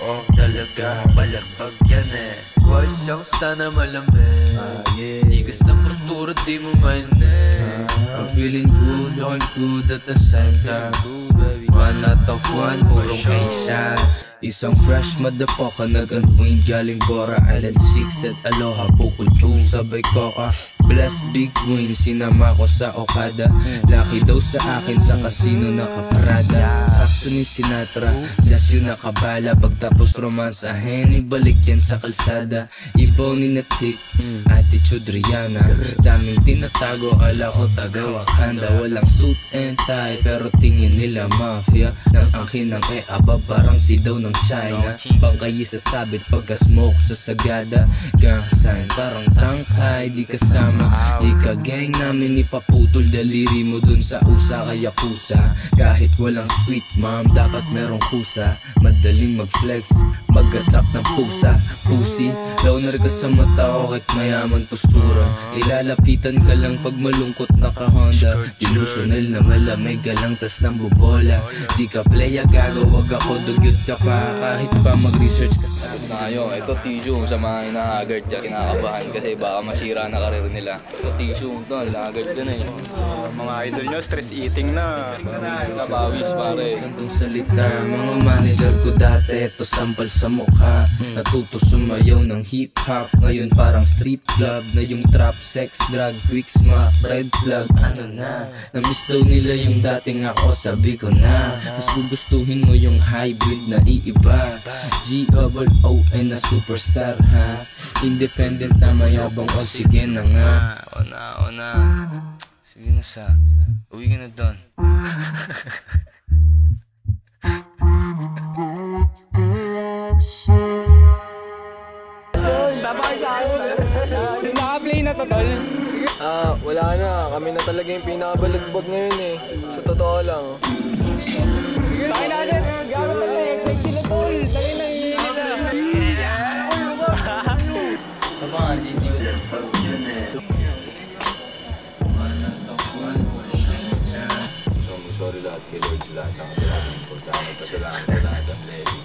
Oo talaga Balagbag yan eh. Boys songs na malamig. Ah, yeah. Tigas ng postura di mo mainit. I'm feeling good, looking good at the same time One out of one, purong Asia. Isang fresh motherfucker nag-unwind galing Bora Island 6 at Aloha Bukol Juice sabay Coca Bless big win, sinama ko sa Okada. Lucky daw sa akin sa casino nakaprada. Sakso ni Sinatra, just yun nakabala. Pagtapos romansahin, ibalik yan sa kalsada. Ibaw ni Natik, attitude Rihanna. Daming tinatago, ala ko taga Wakanda Walang suit and tie, pero tingin nila mafia. Nang akin ang e parang si daw ng China. Bangkay sa sabit pagka smoke sa sagada. Gang sign, parang tangkay, di kasama Di ka gang namin ipaputol daliri mo dun sa usa kaya kusa Kahit walang sweet mom, dapat merong kusa. Madaling mag-flex, mag-attract ng pusa Pussy, launar ka sa mata ko kahit mayaman postura Ilalapitan ka lang pag malungkot naka-Honda Delusional na malamig ka lang tas nang bubola Di ka playa gago, wag ako dugyot ka pa Kahit pa mag-research ka sa Sagot na kayo. Ito tissue sa mga hinahagard dyan. Kinakabahan kasi baka masira na karir nila. Ito tissue. Ito, hinahagard dyan eh. mga idol nyo, stress eating na. Napawis pare. Gantong salita Mga manager ko dati Ito sampal sa mukha. Natuto sumayaw ng hip-hop. Ngayon parang strip club. Na yung trap, sex, drug, quick smack Red flag, ano na? Namiss daw nila yung dating ako. Sabi ko na. Tapos gugustuhin mo yung hybrid na iiba. G-O-O-N na superstar ha? Independent na mayabang. O sige na nga. O na, o na. Sige na sa. Uwi ka na doon. to, tol. Ah, wala na. Kami na talaga yung pinakabalagbag ngayon eh. Sa totoo lang. Tayo natin. Gano'n pala. Excited sila, tol. Tayo na hihingit na. Sa mga hindi ko sorry lahat kay Lord sa lahat ng kasalanan ko. Kaya magpasalamat sa lahat ng blessing.